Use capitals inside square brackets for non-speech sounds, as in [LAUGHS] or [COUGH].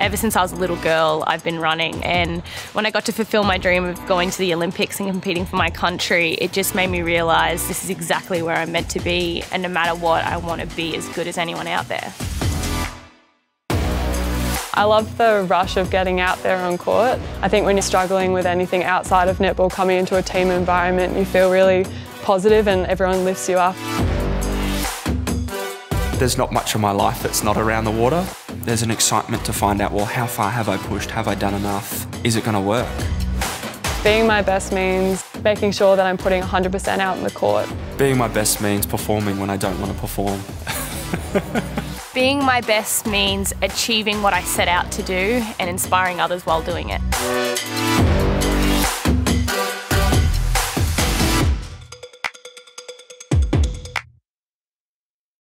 Ever since I was a little girl, I've been running, and when I got to fulfill my dream of going to the Olympics and competing for my country, it just made me realise this is exactly where I'm meant to be, and no matter what, I want to be as good as anyone out there. I love the rush of getting out there on court. I think when you're struggling with anything outside of netball, coming into a team environment, you feel really positive and everyone lifts you up. There's not much of my life that's not around the water. There's an excitement to find out, well, how far have I pushed? Have I done enough? Is it going to work? Being my best means making sure that I'm putting 100% out in the court. Being my best means performing when I don't want to perform. [LAUGHS] Being my best means achieving what I set out to do and inspiring others while doing it.